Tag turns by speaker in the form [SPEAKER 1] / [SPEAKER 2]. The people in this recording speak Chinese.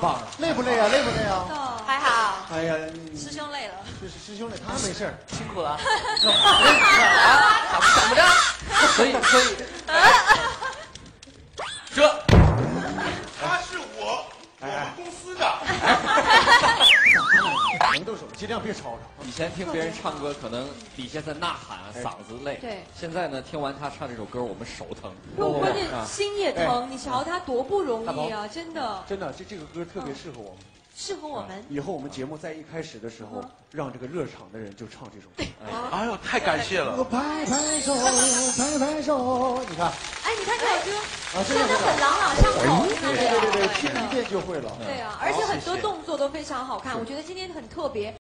[SPEAKER 1] 棒了。
[SPEAKER 2] 累不累啊？累不累啊？
[SPEAKER 3] 哦，还好，
[SPEAKER 2] 哎呀，
[SPEAKER 3] 师兄累了。
[SPEAKER 2] 就是师兄累，他没事儿。
[SPEAKER 1] 辛苦了。
[SPEAKER 4] 啊，怎么怎么着？
[SPEAKER 1] 可以可以，
[SPEAKER 4] 这
[SPEAKER 5] 他是我我们公司的。
[SPEAKER 2] 能动手，尽量别吵吵。
[SPEAKER 1] 以前听别人唱歌，可能底下在呐喊啊，嗓子累。
[SPEAKER 3] 对
[SPEAKER 1] 现在呢，听完他唱这首歌，我们手疼。
[SPEAKER 3] 不，关键
[SPEAKER 1] 啊
[SPEAKER 3] 心也疼。你瞧他多不容易啊，真的
[SPEAKER 2] 真的，这这个歌特别适合我们。
[SPEAKER 3] 适合我们。
[SPEAKER 2] 以后我们节目在一开始的时候，让这个热场的人就唱这首歌。
[SPEAKER 5] 哎呦，太感谢了！
[SPEAKER 2] 我拍拍手，拍拍手，你看，
[SPEAKER 3] 哎，你看这首歌，
[SPEAKER 2] 啊，真的
[SPEAKER 3] 真的很朗朗上口，
[SPEAKER 2] 对
[SPEAKER 3] 对
[SPEAKER 2] 对对对，
[SPEAKER 3] 对
[SPEAKER 2] 听一遍就会了。
[SPEAKER 3] 对啊，而且很多动作都非常好看，我觉得今天很特别。